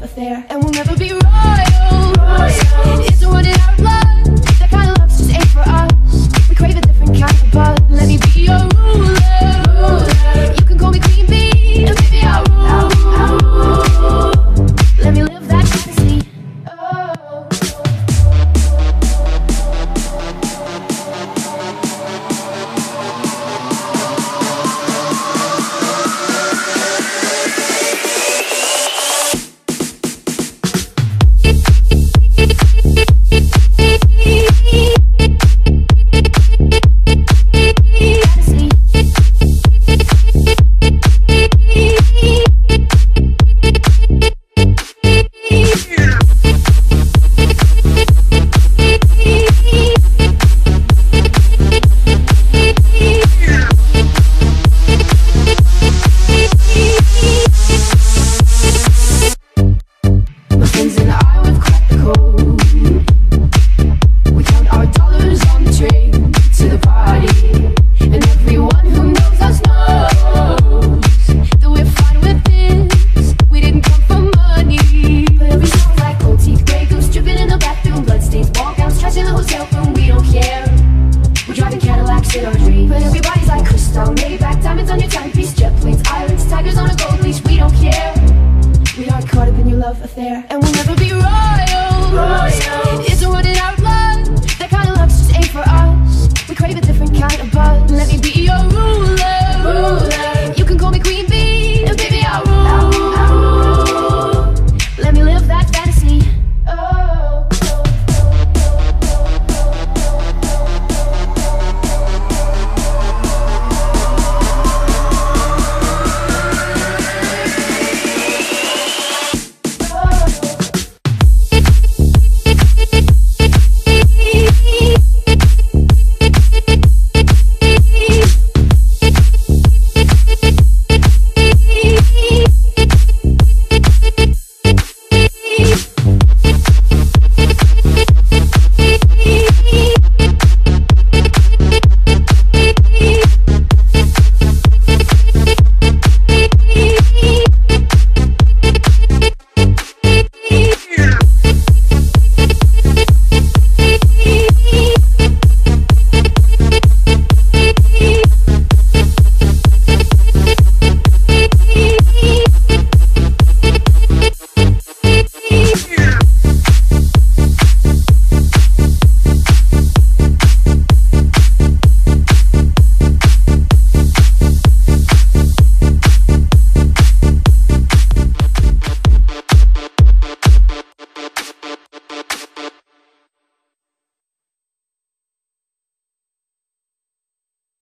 love affair, and we'll never be.